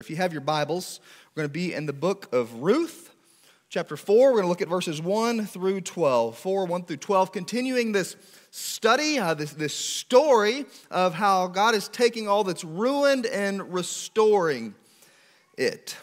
If you have your Bibles, we're going to be in the book of Ruth, chapter 4. We're going to look at verses 1 through 12. 4, 1 through 12, continuing this study, uh, this, this story of how God is taking all that's ruined and restoring it.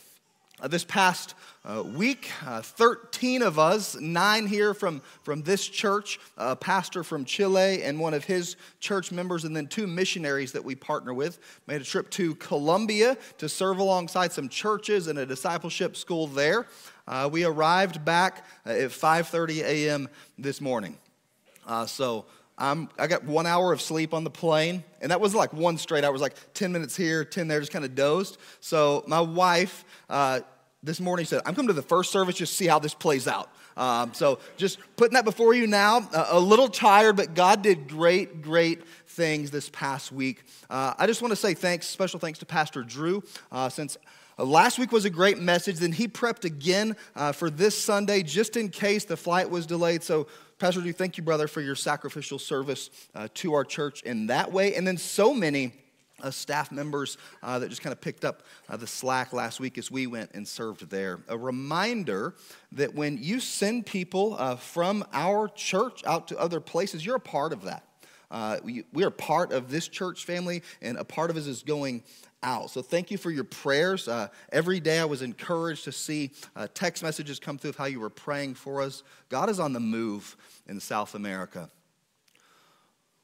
Uh, this past uh, week. Uh, 13 of us, nine here from, from this church, a pastor from Chile and one of his church members, and then two missionaries that we partner with, made a trip to Colombia to serve alongside some churches and a discipleship school there. Uh, we arrived back at 5.30 a.m. this morning. Uh, so I'm, I got one hour of sleep on the plane, and that was like one straight hour. It was like 10 minutes here, 10 there, just kind of dozed. So my wife, uh, this morning said, I'm coming to the first service just see how this plays out. Um, so just putting that before you now. Uh, a little tired, but God did great, great things this past week. Uh, I just want to say thanks, special thanks to Pastor Drew, uh, since. Uh, last week was a great message. Then he prepped again uh, for this Sunday just in case the flight was delayed. So, Pastor Drew, thank you, brother, for your sacrificial service uh, to our church in that way. And then so many uh, staff members uh, that just kind of picked up uh, the slack last week as we went and served there. A reminder that when you send people uh, from our church out to other places, you're a part of that. Uh, we, we, are part of this church family, and a part of us is going out. So thank you for your prayers. Uh, every day I was encouraged to see text messages come through of how you were praying for us. God is on the move in South America.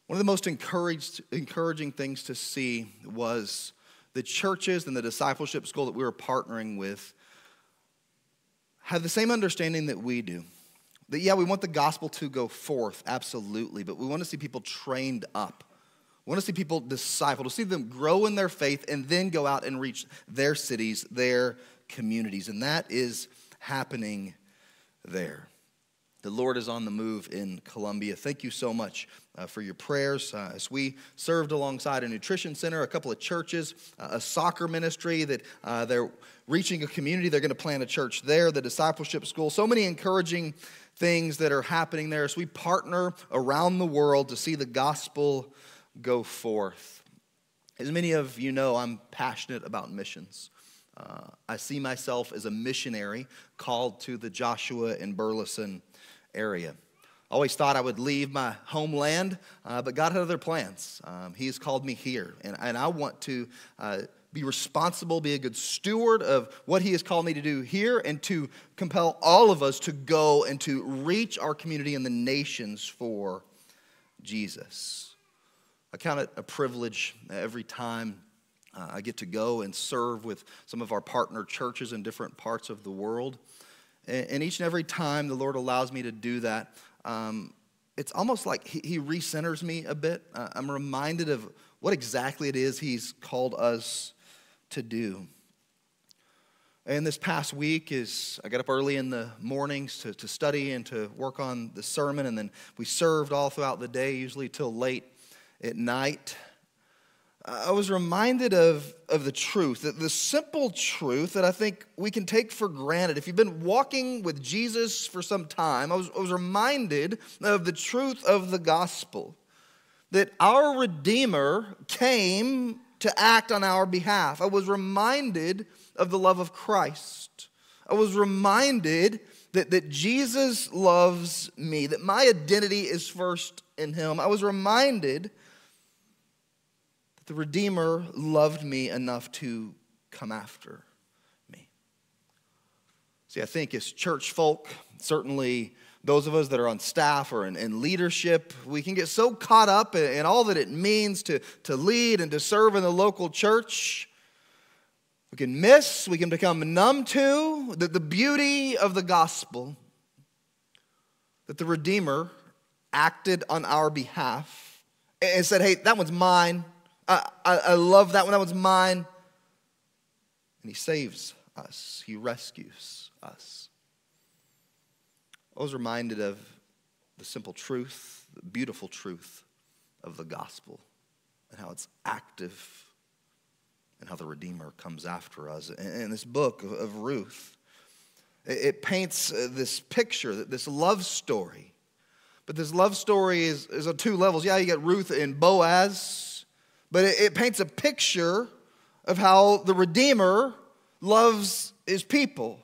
One of the most encouraged, encouraging things to see was the churches and the discipleship school that we were partnering with have the same understanding that we do. That, yeah, we want the gospel to go forth, absolutely, but we want to see people trained up. We want to see people discipled, to see them grow in their faith and then go out and reach their cities, their communities. And that is happening there. The Lord is on the move in Colombia. Thank you so much uh, for your prayers uh, as we served alongside a nutrition center, a couple of churches, uh, a soccer ministry that uh, they're reaching a community. They're going to plant a church there, the discipleship school. So many encouraging things that are happening there as we partner around the world to see the gospel go forth. As many of you know, I'm passionate about missions. Uh, I see myself as a missionary called to the Joshua and Burleson area. I always thought I would leave my homeland, uh, but God had other plans. Um, he has called me here, and, and I want to uh, be responsible, be a good steward of what He has called me to do here, and to compel all of us to go and to reach our community and the nations for Jesus. I count it a privilege every time uh, I get to go and serve with some of our partner churches in different parts of the world. And each and every time the Lord allows me to do that, um, it's almost like He, he recenters me a bit. Uh, I'm reminded of what exactly it is He's called us to do. And this past week is I got up early in the mornings to, to study and to work on the sermon, and then we served all throughout the day, usually till late at night. I was reminded of, of the truth, that the simple truth that I think we can take for granted. If you've been walking with Jesus for some time, I was, I was reminded of the truth of the gospel that our Redeemer came to act on our behalf. I was reminded of the love of Christ. I was reminded that, that Jesus loves me, that my identity is first in Him. I was reminded that the Redeemer loved me enough to come after me. See, I think as church folk, certainly those of us that are on staff or in, in leadership, we can get so caught up in, in, all that it means to, to lead and to serve in the local church. We can miss, we can become numb to the, the beauty of the gospel that the Redeemer acted on our behalf and said, Hey, that one's mine. I, I, I love that one. That one's mine. And he saves us, he rescues us. I was reminded of the simple truth, the beautiful truth of the gospel and how it's active and how the Redeemer comes after us. In this book of Ruth, it paints uh, this picture, this love story. But this love story is, is on two levels. Yeah, you got Ruth and Boaz, but it, it paints a picture of how the Redeemer loves his people.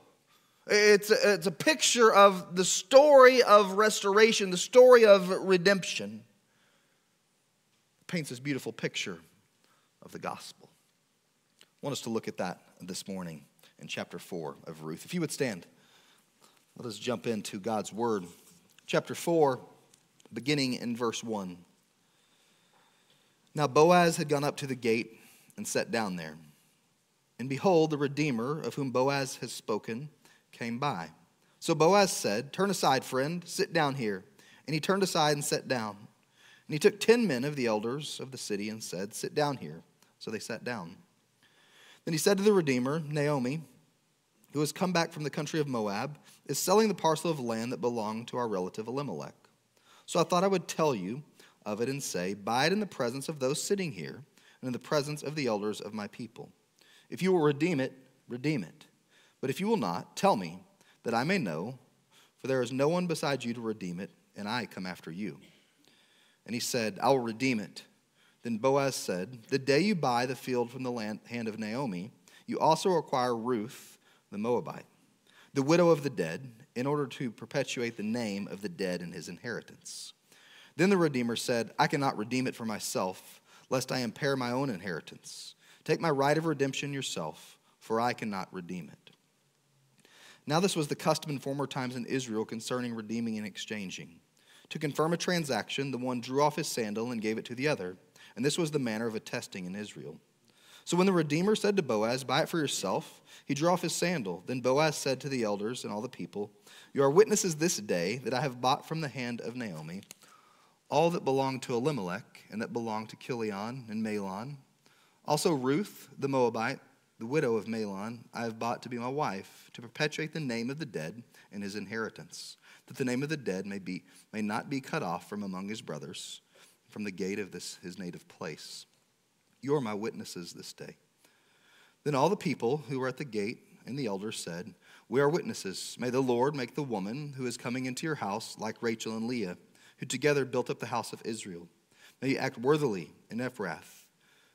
It's a, it's a picture of the story of restoration, the story of redemption. It paints this beautiful picture of the gospel. I want us to look at that this morning in chapter 4 of Ruth. If you would stand, let us jump into God's word. Chapter 4, beginning in verse 1. Now Boaz had gone up to the gate and sat down there. And behold, the Redeemer, of whom Boaz has spoken, came by. So Boaz said, Turn aside, friend, sit down here. And he turned aside and sat down. And he took ten men of the elders of the city and said, Sit down here. So they sat down. Then he said to the Redeemer, Naomi, who has come back from the country of Moab, is selling the parcel of land that belonged to our relative Elimelech. So I thought I would tell you of it and say, Buy it in the presence of those sitting here and in the presence of the elders of my people. If you will redeem it, redeem it. But if you will not, tell me, that I may know, for there is no one besides you to redeem it, and I come after you. And he said, I will redeem it. Then Boaz said, The day you buy the field from the land, hand of Naomi, you also acquire Ruth, the Moabite, the widow of the dead, in order to perpetuate the name of the dead in his inheritance. Then the Redeemer said, I cannot redeem it for myself, lest I impair my own inheritance. Take my right of redemption yourself, for I cannot redeem it. Now, this was the custom in former times in Israel concerning redeeming and exchanging. To confirm a transaction, the one drew off his sandal and gave it to the other, and this was the manner of attesting in Israel. So when the Redeemer said to Boaz, Buy it for yourself, he drew off his sandal. Then Boaz said to the elders and all the people, You are witnesses this day that I have bought from the hand of Naomi all that belonged to Elimelech and that belonged to Chilion and Mahlon. Also Ruth the Moabite the widow of Mahlon, I have bought to be my wife, to perpetuate the name of the dead and his inheritance, that the name of the dead may, be, may not be cut off from among his brothers, from the gate of this his native place. You are my witnesses this day. Then all the people who were at the gate and the elders said, We are witnesses. May the Lord make the woman who is coming into your house like Rachel and Leah, who together built up the house of Israel. May you act worthily in Ephrath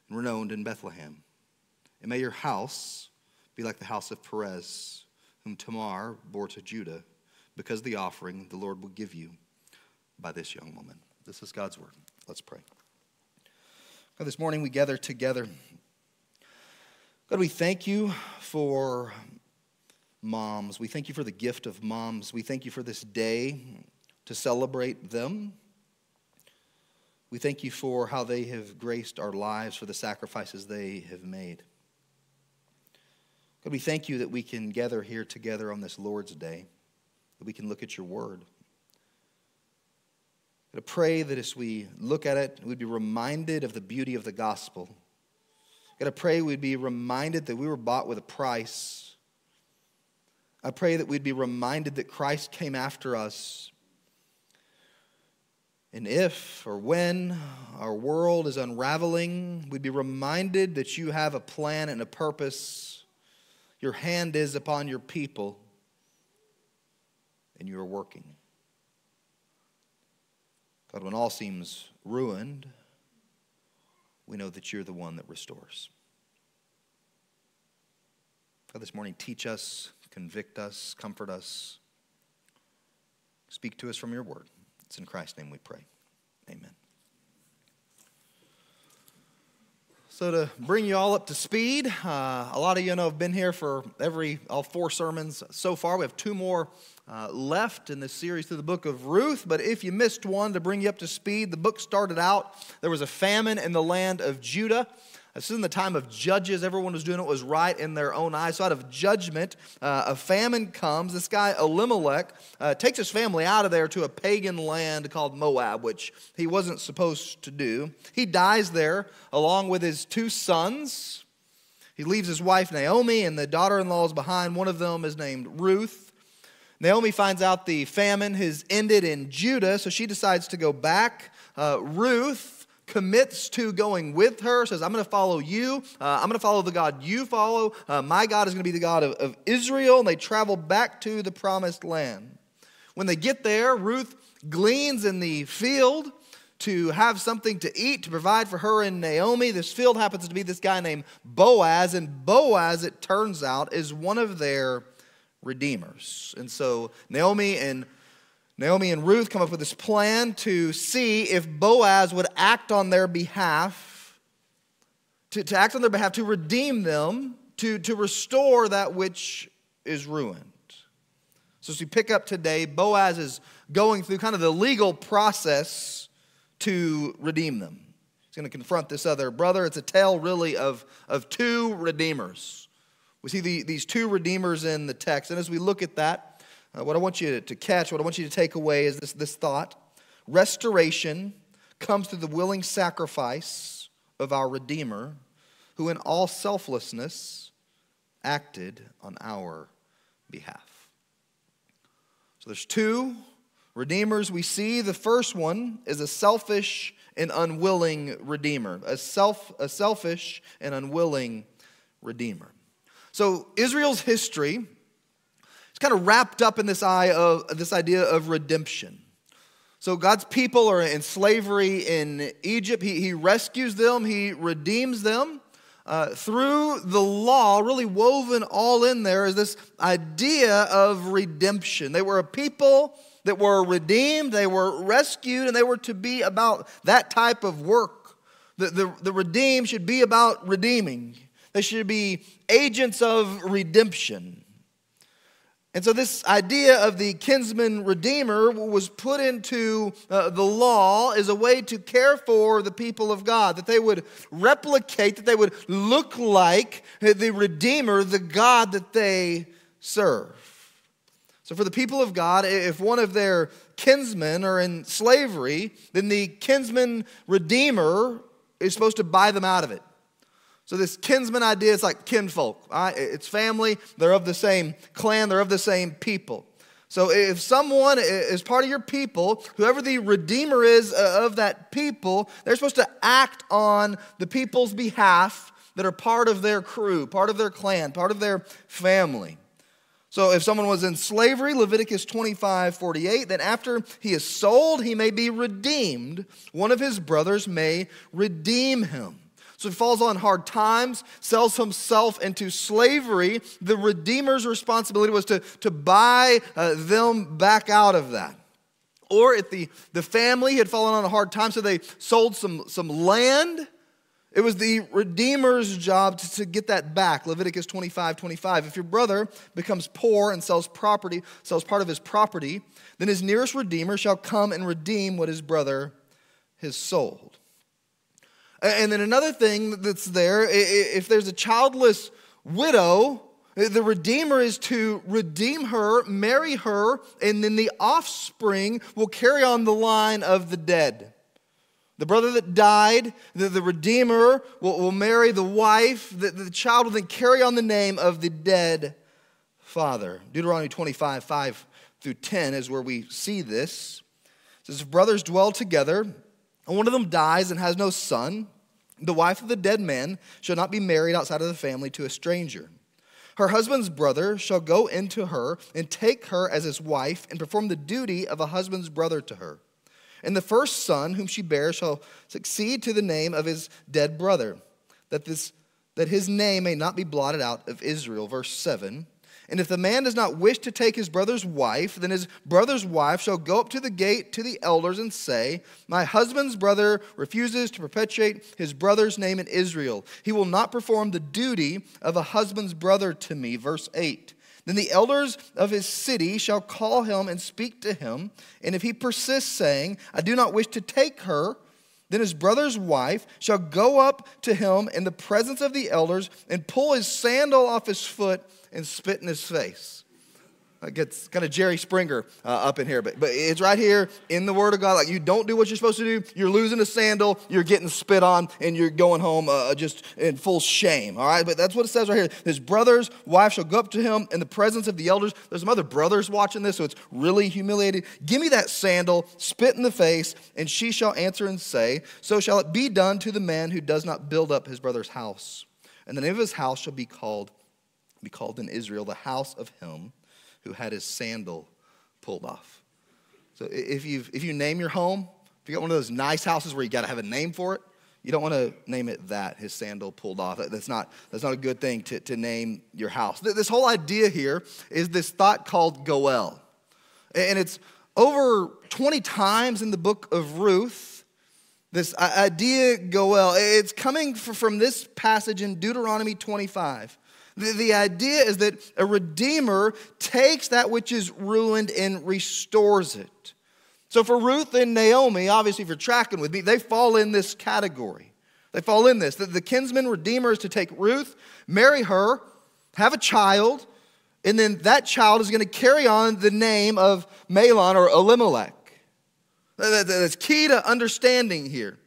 and renowned in Bethlehem. And may your house be like the house of Perez, whom Tamar bore to Judah, because of the offering the Lord will give you by this young woman. This is God's word. Let's pray. God, this morning we gather together. God, we thank you for moms. We thank you for the gift of moms. We thank you for this day to celebrate them. We thank you for how they have graced our lives, for the sacrifices they have made. God, we thank you that we can gather here together on this Lord's Day, that we can look at your word. God, I pray that as we look at it, we'd be reminded of the beauty of the gospel. God, I pray we'd be reminded that we were bought with a price. I pray that we'd be reminded that Christ came after us. And if or when our world is unraveling, we'd be reminded that you have a plan and a purpose your hand is upon your people, and you are working. God, when all seems ruined, we know that you're the one that restores. God, this morning, teach us, convict us, comfort us, speak to us from your word. It's in Christ's name we pray. Amen. So to bring you all up to speed, uh, a lot of you know have been here for every all four sermons so far. We have two more uh, left in this series through the book of Ruth. But if you missed one, to bring you up to speed, the book started out there was a famine in the land of Judah. This is in the time of judges. Everyone was doing what was right in their own eyes. So, out of judgment, uh, a famine comes. This guy, Elimelech, uh, takes his family out of there to a pagan land called Moab, which he wasn't supposed to do. He dies there along with his two sons. He leaves his wife, Naomi, and the daughter in law is behind. One of them is named Ruth. Naomi finds out the famine has ended in Judah, so she decides to go back. Uh, Ruth commits to going with her, says, I'm going to follow you. Uh, I'm going to follow the God you follow. Uh, my God is going to be the God of, of Israel. And they travel back to the promised land. When they get there, Ruth gleans in the field to have something to eat to provide for her and Naomi. This field happens to be this guy named Boaz, and Boaz, it turns out, is one of their redeemers. And so Naomi and Naomi and Ruth come up with this plan to see if Boaz would act on their behalf, to, to act on their behalf, to redeem them, to, to restore that which is ruined. So, as we pick up today, Boaz is going through kind of the legal process to redeem them. He's going to confront this other brother. It's a tale, really, of, of two redeemers. We see the, these two redeemers in the text. And as we look at that, uh, what I want you to catch, what I want you to take away is this, this thought restoration comes through the willing sacrifice of our Redeemer, who in all selflessness acted on our behalf. So there's two redeemers we see. The first one is a selfish and unwilling redeemer, a, self, a selfish and unwilling redeemer. So Israel's history is kind of wrapped up in this, of, this idea of redemption. So God's people are in slavery in Egypt. He, he rescues them, He redeems them uh, through the law, really woven all in there, is this idea of redemption. They were a people that were redeemed, they were rescued, and they were to be about that type of work. The, the, the redeemed should be about redeeming, they should be agents of redemption. And so, this idea of the kinsman redeemer was put into uh, the law as a way to care for the people of God, that they would replicate, that they would look like the redeemer, the God that they serve. So, for the people of God, if one of their kinsmen are in slavery, then the kinsman redeemer is supposed to buy them out of it. So this kinsman idea is like kinfolk. Right? It's family. They're of the same clan. They're of the same people. So if someone is part of your people, whoever the redeemer is uh, of that people, they're supposed to act on the people's behalf that are part of their crew, part of their clan, part of their family. So if someone was in slavery, Leviticus 25, 48, then after he is sold, he may be redeemed. One of his brothers may redeem him. So he falls on hard times, sells himself into slavery. The Redeemer's responsibility was to, to buy uh, them back out of that. Or if the, the family had fallen on a hard time, so they sold some, some land, it was the Redeemer's job to, to get that back. Leviticus 25, 25. If your brother becomes poor and sells property, sells part of his property, then his nearest Redeemer shall come and redeem what his brother has sold. And then another thing that's there if there's a childless widow, the Redeemer is to redeem her, marry her, and then the offspring will carry on the line of the dead. The brother that died, the, the Redeemer will, will marry the wife. The, the child will then carry on the name of the dead father. Deuteronomy 25, 5 through 10 is where we see this. It says, If brothers dwell together, and one of them dies and has no son, the wife of the dead man shall not be married outside of the family to a stranger. Her husband's brother shall go into her and take her as his wife and perform the duty of a husband's brother to her. And the first son whom she bears shall succeed to the name of his dead brother, that, this, that his name may not be blotted out of Israel. Verse 7 and if the man does not wish to take his brother's wife, then his brother's wife shall go up to the gate to the elders and say, My husband's brother refuses to perpetuate his brother's name in Israel. He will not perform the duty of a husband's brother to me. Verse 8. Then the elders of his city shall call him and speak to him. And if he persists, saying, I do not wish to take her, then his brother's wife shall go up to him in the presence of the elders and pull his sandal off his foot and spit in his face. It gets kind of Jerry Springer uh, up in here, but, but it's right here in the Word of God. Like you don't do what you're supposed to do, you're losing a sandal, you're getting spit on, and you're going home uh, just in full shame. All right, but that's what it says right here. His brother's wife shall go up to him in the presence of the elders. There's some other brothers watching this, so it's really humiliating. Give me that sandal, spit in the face, and she shall answer and say, So shall it be done to the man who does not build up his brother's house. And the name of his house shall be called be called in Israel the house of him who had his sandal pulled off. So if, you if you name your home If you got one of those nice houses where you got to have a name for it, you don't want to name it that, his sandal pulled off. That's not, that's not a good thing to, to name your house. This whole idea here is this thought called Goel. And it's over 20 times in the book of Ruth, this idea Goel. It's coming from this passage in Deuteronomy 25. The, the idea is that a redeemer takes that which is ruined and restores it. So for Ruth and Naomi, obviously, if you're tracking with me, they fall in this category. They fall in this. The, the kinsman redeemer is to take Ruth, marry her, have a child, and then that child is going to carry on the name of Mahlon or Elimelech. That's key to understanding here.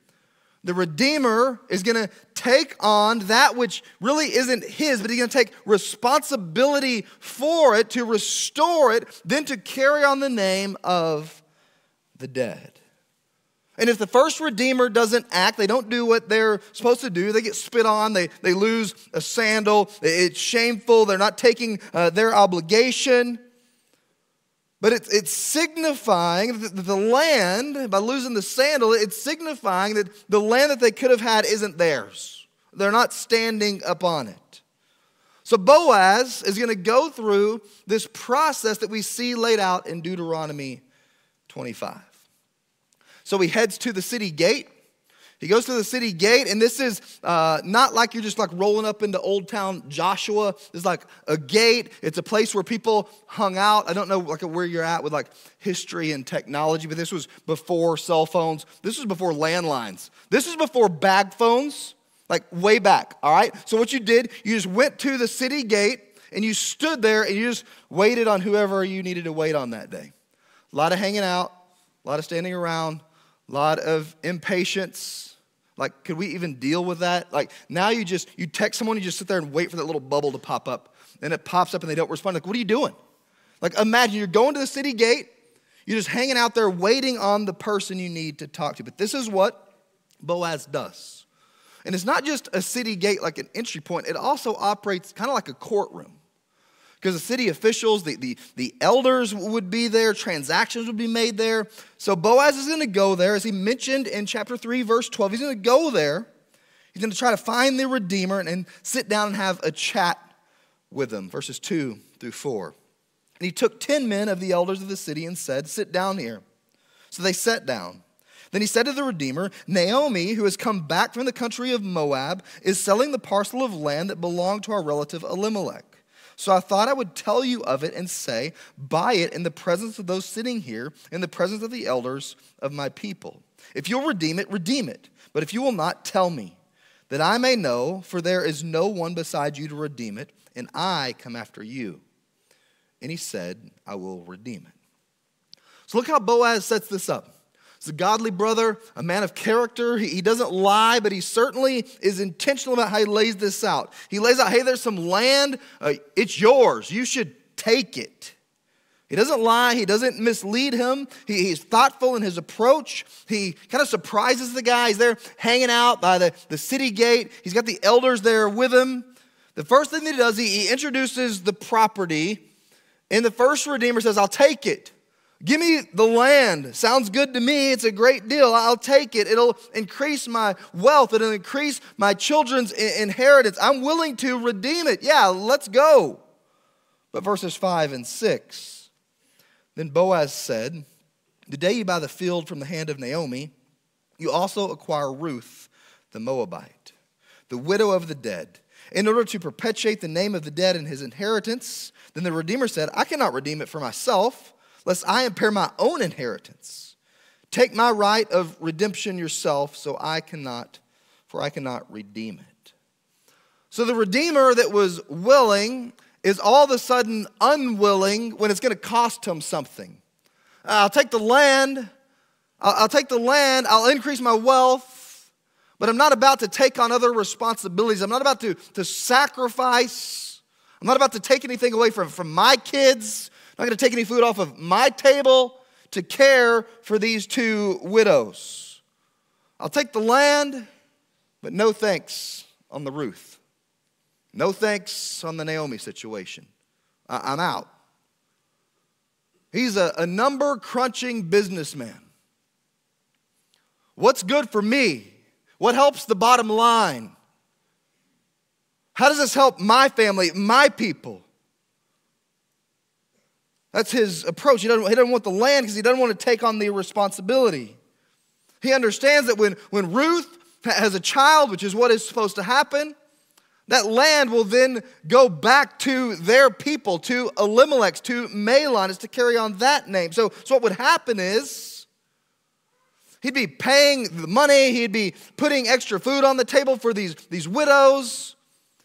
The Redeemer is going to take on that which really isn't his, but he's going to take responsibility for it, to restore it, then to carry on the name of the dead. And if the first Redeemer doesn't act, they don't do what they're supposed to do, they get spit on, they, they lose a sandal, it's shameful, they're not taking uh, their obligation. But it's, it's signifying that the land, by losing the sandal, it's signifying that the land that they could have had isn't theirs. They're not standing upon it. So Boaz is going to go through this process that we see laid out in Deuteronomy 25. So he heads to the city gate. He goes to the city gate, and this is uh, not like you're just like rolling up into Old Town Joshua. It's like a gate. It's a place where people hung out. I don't know like where you're at with like history and technology, but this was before cell phones. This was before landlines. This was before bag phones, like way back. All right. So what you did, you just went to the city gate and you stood there and you just waited on whoever you needed to wait on that day. A lot of hanging out, a lot of standing around, a lot of impatience. Like, could we even deal with that? Like, now you just, you text someone, you just sit there and wait for that little bubble to pop up. And it pops up and they don't respond. Like, what are you doing? Like, imagine you're going to the city gate, you're just hanging out there waiting on the person you need to talk to. But this is what Boaz does. And it's not just a city gate like an entry point, it also operates kind of like a courtroom because the city officials, the, the, the elders would be there, transactions would be made there. So Boaz is going to go there, as he mentioned in chapter 3, verse 12. He's going to go there. He's going to try to find the Redeemer and, and sit down and have a chat with them, verses 2 through 4. And he took 10 men of the elders of the city and said, Sit down here. So they sat down. Then he said to the Redeemer, Naomi, who has come back from the country of Moab, is selling the parcel of land that belonged to our relative Elimelech. So I thought I would tell you of it and say, Buy it in the presence of those sitting here, in the presence of the elders of my people. If you'll redeem it, redeem it. But if you will not, tell me, that I may know, for there is no one beside you to redeem it, and I come after you. And he said, I will redeem it. So look how Boaz sets this up. He's a godly brother, a man of character. He, he doesn't lie, but he certainly is intentional about how he lays this out. He lays out, hey, there's some land, uh, it's yours. You should take it. He doesn't lie. He doesn't mislead him. He, he's thoughtful in his approach. He kind of surprises the guy. He's there hanging out by the, the city gate. He's got the elders there with him. The first thing that he does, he, he introduces the property. And the first Redeemer says, I'll take it. Give me the land. Sounds good to me. It's a great deal. I'll take it. It'll increase my wealth. It'll increase my children's inheritance. I'm willing to redeem it. Yeah, let's go. But verses 5 and 6 Then Boaz said, The day you buy the field from the hand of Naomi, you also acquire Ruth the Moabite, the widow of the dead, in order to perpetuate the name of the dead in his inheritance. Then the Redeemer said, I cannot redeem it for myself lest I impair my own inheritance. Take my right of redemption yourself, so I cannot, for I cannot redeem it. So the Redeemer that was willing is all of a sudden unwilling when it's going to cost him something. I'll take the land, I'll, take the land, I'll increase my wealth, but I'm not about to take on other responsibilities. I'm not about to, to sacrifice. I'm not about to take anything away from, from my kids not going to take any food off of my table to care for these two widows. I'll take the land, but no thanks on the Ruth. No thanks on the Naomi situation. I'm out. He's a, a number crunching businessman. What's good for me? What helps the bottom line? How does this help my family, my people? That's his approach. He doesn't, he doesn't want the land because he doesn't want to take on the responsibility. He understands that when, when Ruth has a child, which is what is supposed to happen, that land will then go back to their people, to Elimelech, to Mahlon, is to carry on that name. So, so what would happen is he'd be paying the money, he'd be putting extra food on the table for these, these widows.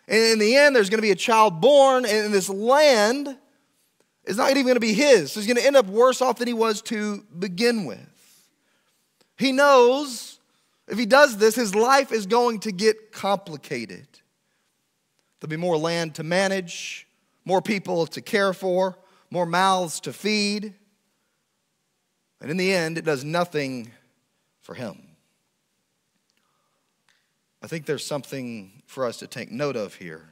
And in the end, there's going to be a child born, and this land is not even going to be his. So he's going to end up worse off than he was to begin with. He knows if he does this, his life is going to get complicated. There'll be more land to manage, more people to care for, more mouths to feed. And in the end, it does nothing for him. I think there's something for us to take note of here.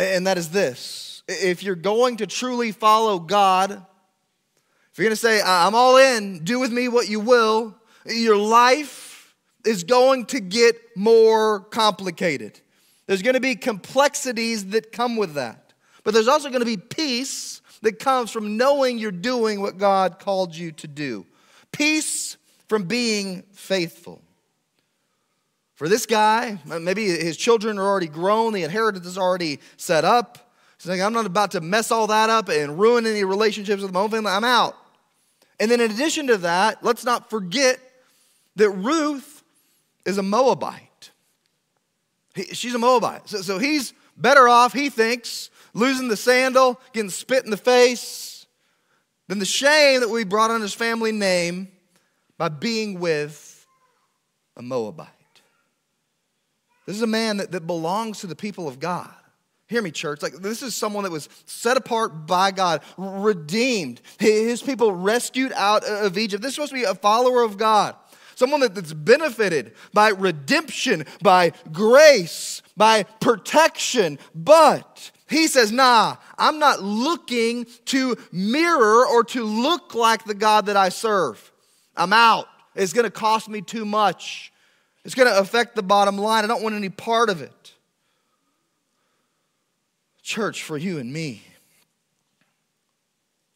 And that is this if you're going to truly follow God, if you're going to say, I'm all in, do with me what you will, your life is going to get more complicated. There's going to be complexities that come with that. But there's also going to be peace that comes from knowing you're doing what God called you to do. Peace from being faithful. For this guy, maybe his children are already grown, the inheritance is already set up. He's like, I'm not about to mess all that up and ruin any relationships with my own family. I'm out. And then, in addition to that, let's not forget that Ruth is a Moabite. He, she's a Moabite. So, so he's better off, he thinks, losing the sandal, getting spit in the face, than the shame that we brought on his family name by being with a Moabite. This is a man that, that belongs to the people of God. Hear me, church. Like, this is someone that was set apart by God, redeemed. His people rescued out of Egypt. This is supposed to be a follower of God, someone that, that's benefited by redemption, by grace, by protection. But he says, nah, I'm not looking to mirror or to look like the God that I serve. I'm out. It's going to cost me too much. It's going to affect the bottom line. I don't want any part of it. Church, for you and me,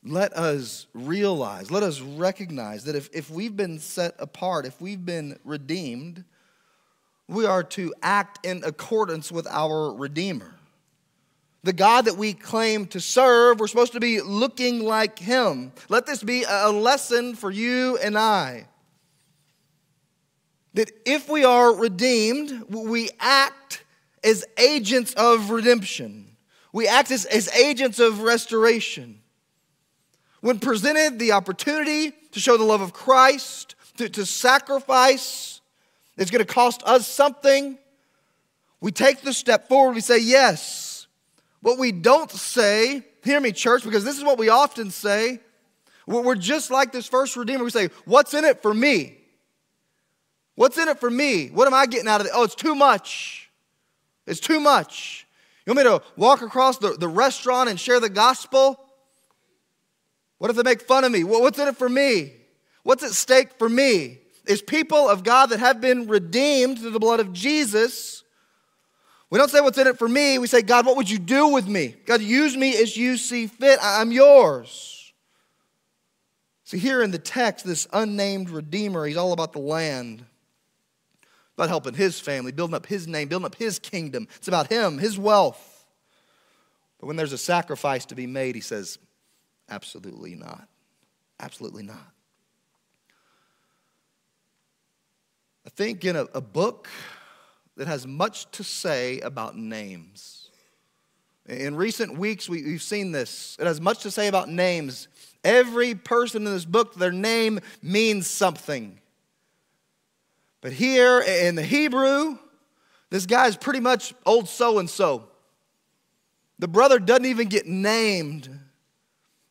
let us realize, let us recognize that if, if we've been set apart, if we've been redeemed, we are to act in accordance with our Redeemer. The God that we claim to serve, we're supposed to be looking like Him. Let this be a lesson for you and I that if we are redeemed, we act as agents of redemption. We act as, as agents of restoration. When presented the opportunity to show the love of Christ, to, to sacrifice, it's going to cost us something. We take the step forward, we say yes. What we don't say, hear me, church, because this is what we often say. We're just like this first Redeemer. We say, What's in it for me? What's in it for me? What am I getting out of it? Oh, it's too much. It's too much. You want me to walk across the, the restaurant and share the gospel? What if they make fun of me? What's in it for me? What's at stake for me? Is people of God that have been redeemed through the blood of Jesus. We don't say what's in it for me. We say, God, what would you do with me? God, use me as you see fit. I'm yours. See, here in the text, this unnamed Redeemer, he's all about the land about helping his family, building up his name, building up his kingdom. It's about him, his wealth. But when there's a sacrifice to be made, he says, absolutely not. Absolutely not. I think in a, a book that has much to say about names. In recent weeks, we, have seen this. It has much to say about names. Every person in this book, their name means something. But here in the Hebrew, this guy is pretty much old so and so. The brother doesn't even get named.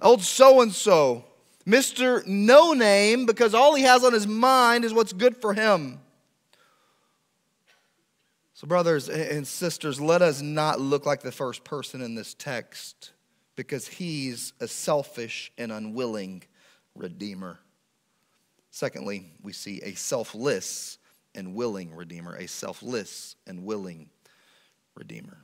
Old so and so. Mr. No Name, because all he has on his mind is what's good for him. So, brothers and sisters, let us not look like the first person in this text because he's a selfish and unwilling redeemer. Secondly, we see a selfless and willing Redeemer, a selfless and willing Redeemer.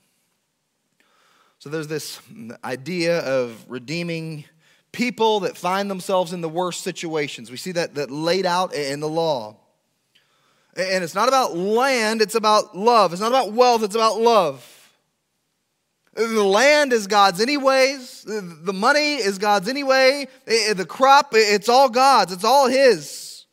So there's this idea of redeeming people that find themselves in the worst situations. We see that, that laid out in the law. And it's not about land, it's about love. It's not about wealth, it's about love. The land is God's, anyways. The money is God's, anyway. The crop, it's all God's. It's all His.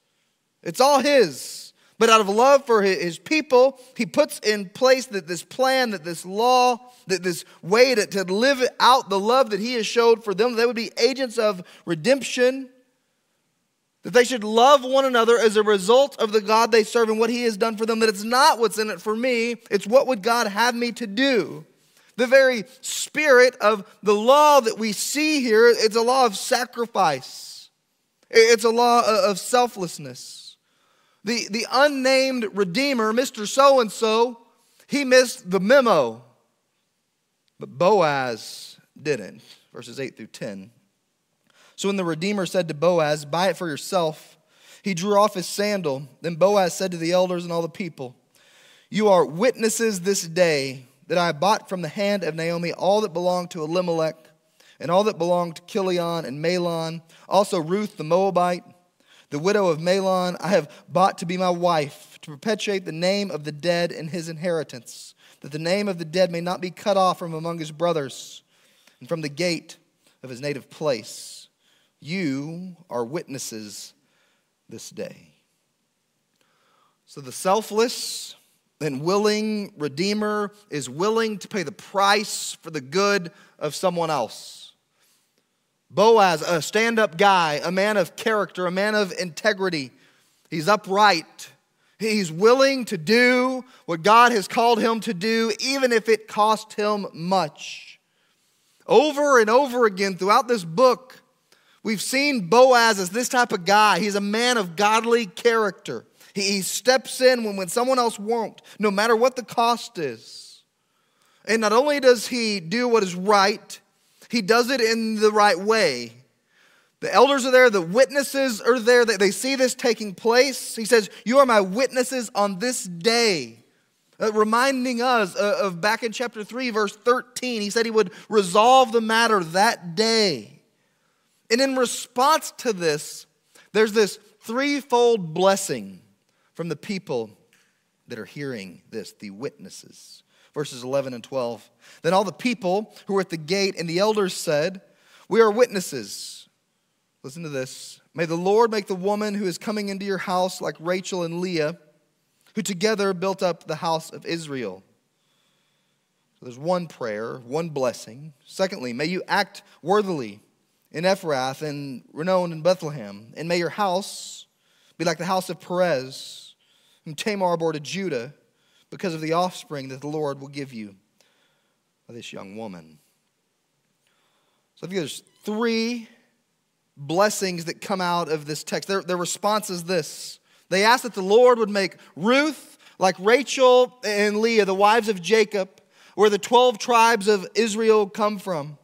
It's all His. But out of love for His people, He puts in place that this plan, that this law, that this way to, to live out the love that He has showed for them. They would be agents of redemption that they should love one another as a result of the God they serve and what He has done for them, that it's not what's in it for me, it's what would God have me to do. The very spirit of the law that we see here, it's a law of sacrifice, it's a law uh, of selflessness. The, the unnamed Redeemer, Mr. So and so, he missed the memo, but Boaz didn't. Verses 8 through 10. So when the Redeemer said to Boaz, Buy it for yourself, he drew off his sandal. Then Boaz said to the elders and all the people, You are witnesses this day that I bought from the hand of Naomi all that belonged to Elimelech, and all that belonged to Chilion and Mahlon, also Ruth the Moabite, the widow of Mahlon, I have bought to be my wife, to perpetuate the name of the dead in his inheritance, that the name of the dead may not be cut off from among his brothers, and from the gate of his native place. You are witnesses this day. So the selfless and willing Redeemer is willing to pay the price for the good of someone else. Boaz, a stand up guy, a man of character, a man of integrity. He's upright. He's willing to do what God has called him to do, even if it cost him much. Over and over again throughout this book, We've seen Boaz as this type of guy. He's a man of godly character. He steps in when, when someone else won't, no matter what the cost is. And not only does he do what is right, he does it in the right way. The elders are there, the witnesses are there, they see this taking place. He says, You are my witnesses on this day. Uh, reminding us uh, of back in chapter 3, verse 13, he said he would resolve the matter that day. And in response to this, there's this threefold blessing from the people that are hearing this, the witnesses. Verses 11 and 12. Then all the people who were at the gate and the elders said, We are witnesses. Listen to this. May the Lord make the woman who is coming into your house like Rachel and Leah, who together built up the house of Israel. So there's one prayer, one blessing. Secondly, may you act worthily in Ephrath and renowned in Bethlehem. And may your house be like the house of Perez, whom Tamar bore to Judah, because of the offspring that the Lord will give you this young woman. So I think there's three blessings that come out of this text. Their, their response is this they ask that the Lord would make Ruth like Rachel and Leah, the wives of Jacob, where the 12 tribes of Israel come from.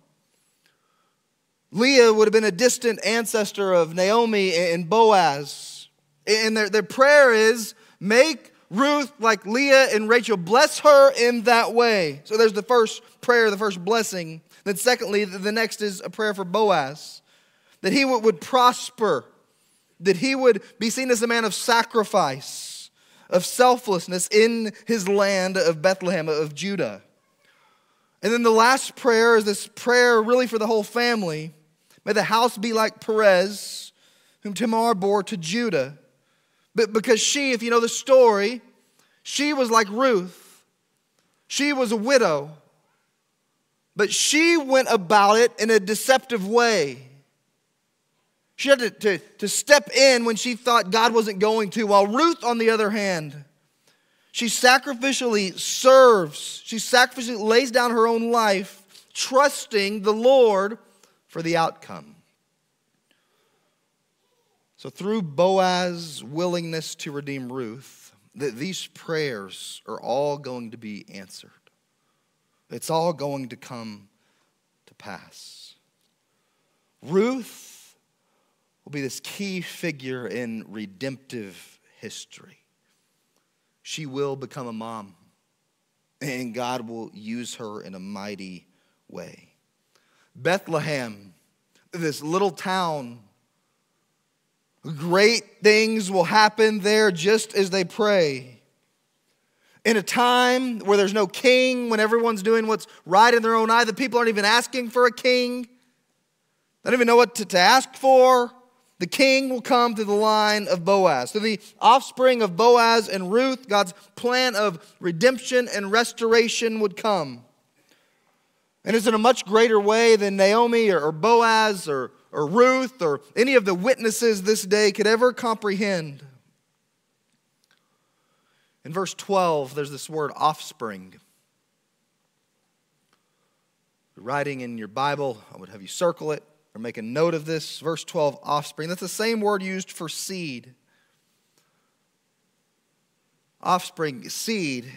Leah would have been a distant ancestor of Naomi and Boaz. And their, their prayer is make Ruth like Leah and Rachel. Bless her in that way. So there's the first prayer, the first blessing. Then, secondly, the next is a prayer for Boaz that he would, prosper, that he would be seen as a man of sacrifice, of selflessness in his land of Bethlehem, of Judah. And then the last prayer is this prayer really for the whole family May the house be like Perez, whom Tamar bore to Judah. But because she, if you know the story, she was like Ruth. She was a widow. But she went about it in a deceptive way. She had to, to, to step in when she thought God wasn't going to, while Ruth, on the other hand, she sacrificially serves, she sacrificially lays down her own life, trusting the Lord for the outcome. So, through Boaz's willingness to redeem Ruth, that these prayers are all going to be answered. It's all going to come to pass. Ruth will be this key figure in redemptive history. She will become a mom, and God will use her in a mighty way. Bethlehem, this little town, great things will happen there just as they pray. In a time where there's no king, when everyone's doing what's right in their own eye, the people aren't even asking for a king. They don't even know what to, to ask for. The king will come through the line of Boaz. Through the offspring of Boaz and Ruth, God's plan of redemption and restoration would come. And it's in a much greater way than Naomi or, or Boaz or, or Ruth or any of the witnesses this day could ever comprehend. In verse 12, there's this word offspring. writing in your Bible, I would have you circle it or make a note of this. Verse 12, offspring. That's the same word used for seed. Offspring, seed.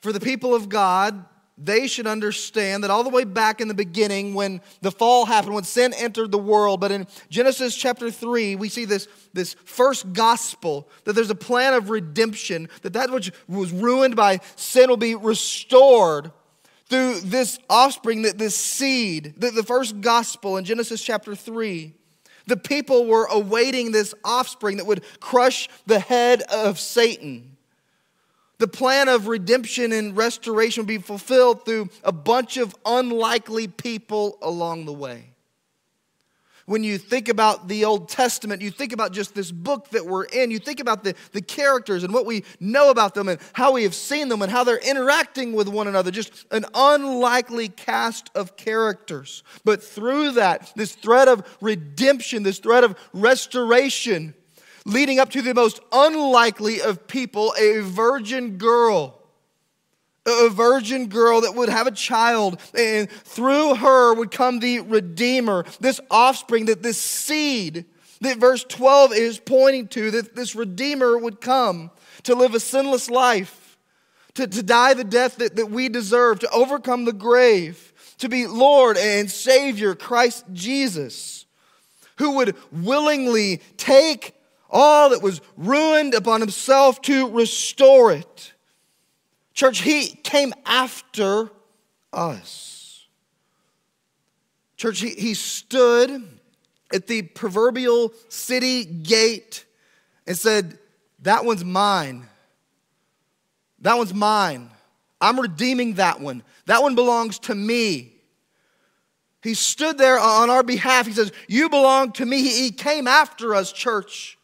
For the people of God, they should understand that all the way back in the beginning, when the fall happened, when sin entered the world, but in Genesis chapter 3, we see this, this first gospel that there's a plan of redemption, that that which was ruined by sin will be restored through this offspring, that this seed, the, the first gospel in Genesis chapter 3. The people were awaiting this offspring that would crush the head of Satan. The plan of redemption and restoration will be fulfilled through a bunch of unlikely people along the way. When you think about the Old Testament, you think about just this book that we're in, you think about the, the characters and what we know about them and how we have seen them and how they're interacting with one another. Just an unlikely cast of characters. But through that, this thread of redemption, this thread of restoration, leading up to the most unlikely of people, a virgin girl. A virgin girl that would have a child, and through her would come the Redeemer, this offspring, that this seed that verse 12 is pointing to, that this Redeemer would come to live a sinless life, to, to die the death that, that we deserve, to overcome the grave, to be Lord and Savior, Christ Jesus, who would willingly take all that was ruined upon himself to restore it. Church, he came after us. Church, he, he stood at the proverbial city gate and said, That one's mine. That one's mine. I'm redeeming that one. That one belongs to me. He stood there on our behalf. He says, You belong to me. He came after us, church.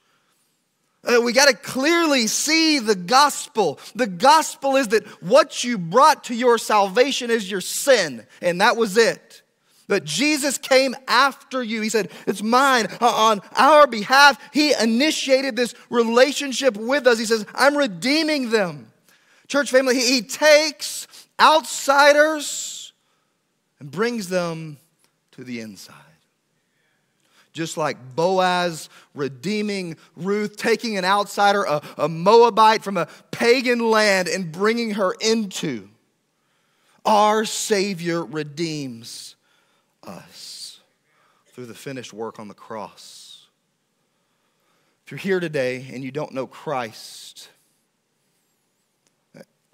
Uh, we got to clearly see the gospel. The gospel is that what you brought to your salvation is your sin, and that was it. But Jesus came after you. He said, It's mine uh, on our behalf. He initiated this relationship with us. He says, I'm redeeming them. Church family, he takes outsiders and brings them to the inside just like Boaz redeeming Ruth, taking an outsider, a, a, Moabite from a pagan land, and bringing her into. Our Savior redeems us through the finished work on the cross. If you're here today and you don't know Christ,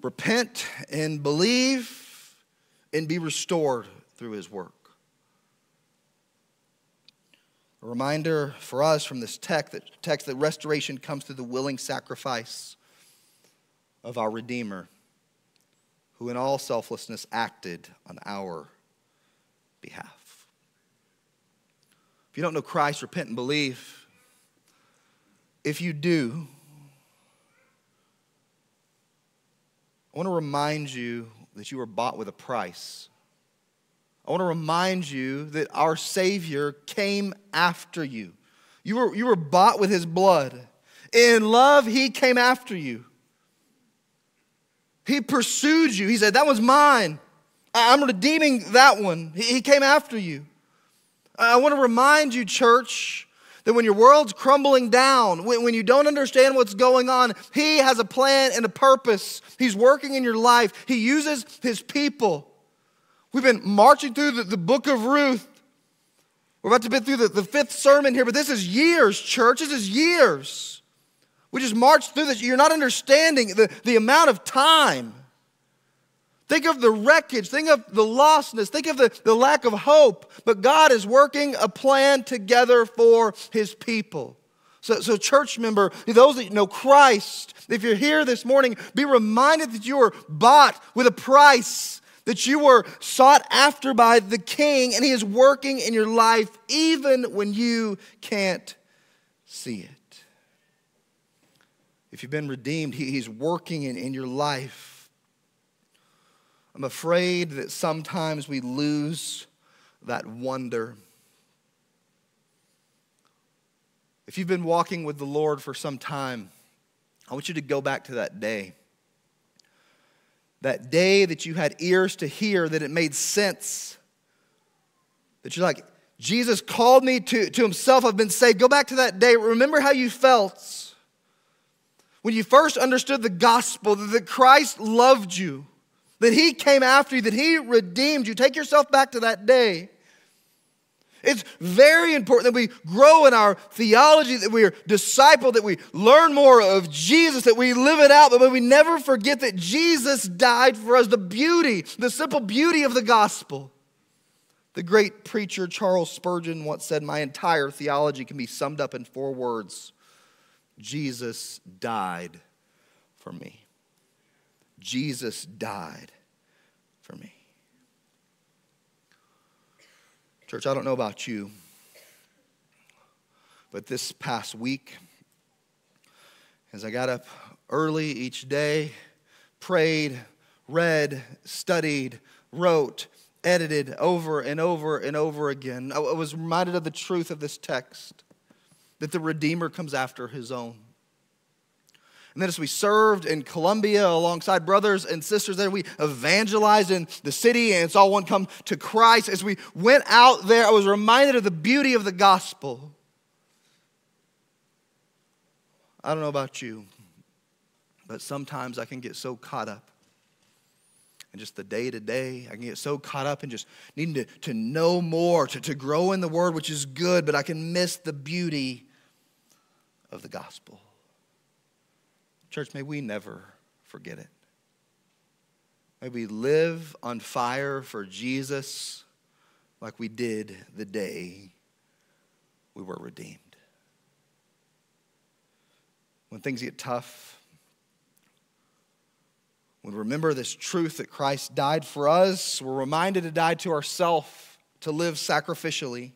repent and believe and be restored through his work. A reminder for us from this text that, text that restoration comes through the willing sacrifice of our Redeemer, who in all selflessness acted on our behalf. If you don't know Christ, repent and believe. If you do, I want to remind you that you were bought with a price. I want to remind you that our Savior came after you. You were, you were bought with His blood. In love, He came after you. He pursued you. He said, That one's mine. I'm redeeming that one. He came after you. I want to remind you, church, that when your world's crumbling down, when, when, you don't understand what's going on, He has a plan and a purpose. He's working in your life. He uses His people. We've been marching through the, the book of Ruth. We're about to be through the, the fifth sermon here, but this is years, church. This is years. We just marched through this. You're not understanding the, the amount of time. Think of the wreckage. Think of the lostness. Think of the, the lack of hope. But God is working a plan together for his people. So, so, church member, those that know Christ, if you're here this morning, be reminded that you were bought with a price, that you were sought after by the King, and He is working in your life even when you can't see it. If you've been redeemed, he, He's working in, in your life. I'm afraid that sometimes we lose that wonder. If you've been walking with the Lord for some time, I want you to go back to that day. That day that you had ears to hear, that it made sense. That you're like, Jesus called me to, to himself. I've been saved. Go back to that day. Remember how you felt when you first understood the gospel that Christ loved you, that he came after you, that he redeemed you. Take yourself back to that day. It's very important that we grow in our theology, that we are discipled, that we learn more of Jesus, that we live it out, but we never forget that Jesus died for us. The beauty, the simple beauty of the gospel. The great preacher Charles Spurgeon once said, My entire theology can be summed up in four words Jesus died for me. Jesus died for me. Church, I don't know about you, but this past week, as I got up early each day, prayed, read, studied, wrote, edited over and over and over again, I was reminded of the truth of this text that the Redeemer comes after his own. And then as we served in Colombia alongside brothers and sisters there, we evangelized in the city and saw one come to Christ. As we went out there, I was reminded of the beauty of the gospel. I don't know about you, but sometimes I can get so caught up in just the day to day. I can get so caught up in just needing to, to know more, to, to grow in the word, which is good, but I can miss the beauty of the gospel. Church, may we never forget it. May we live on fire for Jesus like we did the day we were redeemed. When things get tough, when we remember this truth that Christ died for us, we're reminded to die to ourselves, to live sacrificially,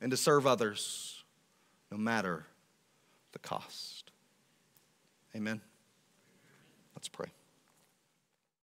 and to serve others, no matter the cost. Amen. Let's pray.